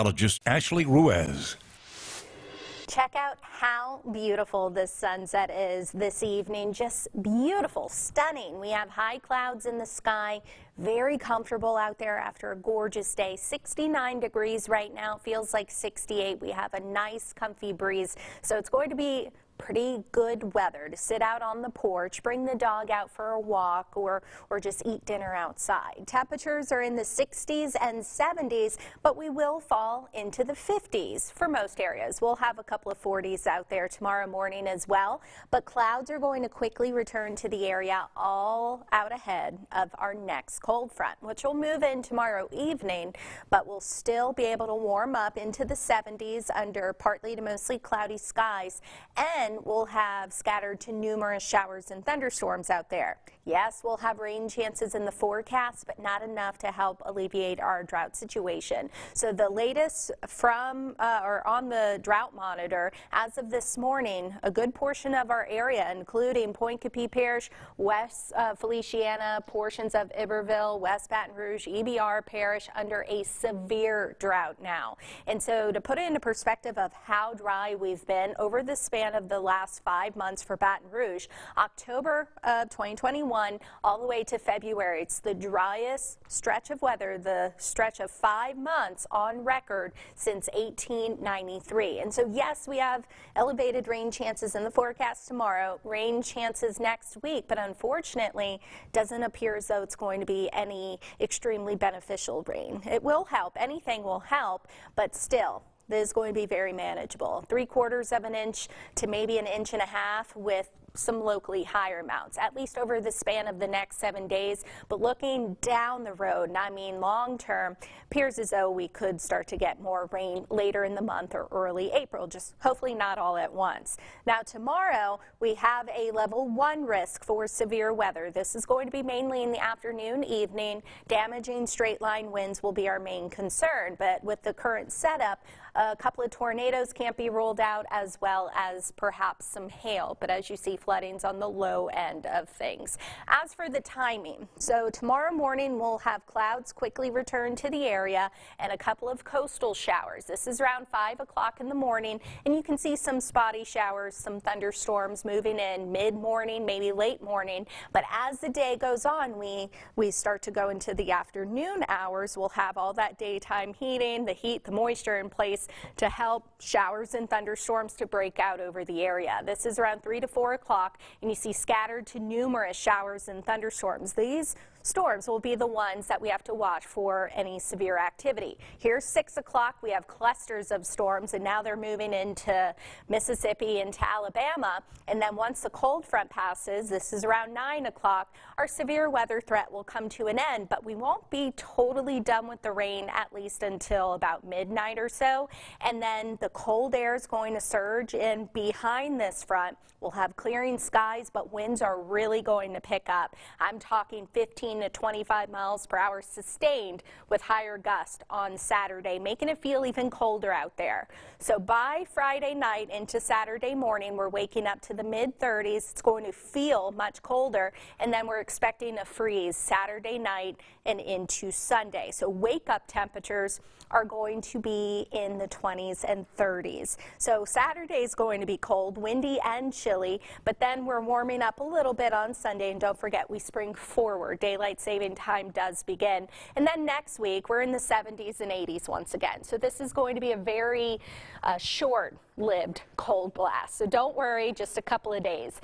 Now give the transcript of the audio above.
Meteorologist Ashley Ruiz. Check out how beautiful this sunset is this evening. Just beautiful, stunning. We have high clouds in the sky, very comfortable out there after a gorgeous day. 69 degrees right now, feels like 68. We have a nice, comfy breeze, so it's going to be pretty good weather to sit out on the porch, bring the dog out for a walk, or, or just eat dinner outside. Temperatures are in the 60s and 70s, but we will fall into the 50s for most areas. We'll have a couple of 40s out there tomorrow morning as well, but clouds are going to quickly return to the area all out ahead of our next cold front, which will move in tomorrow evening, but we'll still be able to warm up into the 70s under partly to mostly cloudy skies and Again, we'll have scattered to numerous showers and thunderstorms out there. Yes, we'll have rain chances in the forecast, but not enough to help alleviate our drought situation. So the latest from uh, or on the drought monitor as of this morning, a good portion of our area, including Point Pointe Parish, West uh, Feliciana, portions of Iberville, West Baton Rouge, EBR Parish, under a severe drought now. And so to put it into perspective of how dry we've been over the span of the last five months for Baton Rouge. October of 2021 all the way to February. It's the driest stretch of weather, the stretch of five months on record since 1893. And so, yes, we have elevated rain chances in the forecast tomorrow, rain chances next week, but unfortunately, doesn't appear as though it's going to be any extremely beneficial rain. It will help. Anything will help, but still, is going to be very manageable. Three quarters of an inch to maybe an inch and a half with some locally higher amounts, at least over the span of the next seven days. But looking down the road, and I mean long term, appears as though we could start to get more rain later in the month or early April, just hopefully not all at once. Now, tomorrow, we have a level one risk for severe weather. This is going to be mainly in the afternoon, evening. Damaging straight line winds will be our main concern, but with the current setup, a couple of tornadoes can't be ruled out as well as perhaps some hail. But as you see, floodings on the low end of things. As for the timing, so tomorrow morning we'll have clouds quickly return to the area and a couple of coastal showers. This is around 5 o'clock in the morning and you can see some spotty showers, some thunderstorms moving in mid-morning, maybe late morning. But as the day goes on, we, we start to go into the afternoon hours. We'll have all that daytime heating, the heat, the moisture in place to help showers and thunderstorms to break out over the area. This is around 3 to 4 o'clock o'clock, and you see scattered to numerous showers and thunderstorms. These storms will be the ones that we have to watch for any severe activity. Here's 6 o'clock. We have clusters of storms, and now they're moving into Mississippi and into Alabama. And then once the cold front passes, this is around 9 o'clock, our severe weather threat will come to an end, but we won't be totally done with the rain at least until about midnight or so. And then the cold air is going to surge in behind this front. We'll have clearing skies, but winds are really going to pick up. I'm talking 15 15 to 25 miles per hour sustained with higher gusts on Saturday, making it feel even colder out there. So by Friday night into Saturday morning, we're waking up to the mid 30s. It's going to feel much colder, and then we're expecting a freeze Saturday night and into Sunday. So wake up temperatures are going to be in the 20s and 30s. So Saturday is going to be cold, windy and chilly, but then we're warming up a little bit on Sunday. And don't forget, we spring forward. Daylight daylight saving time does begin. And then next week, we're in the 70s and 80s once again. So this is going to be a very uh, short lived cold blast. So don't worry, just a couple of days.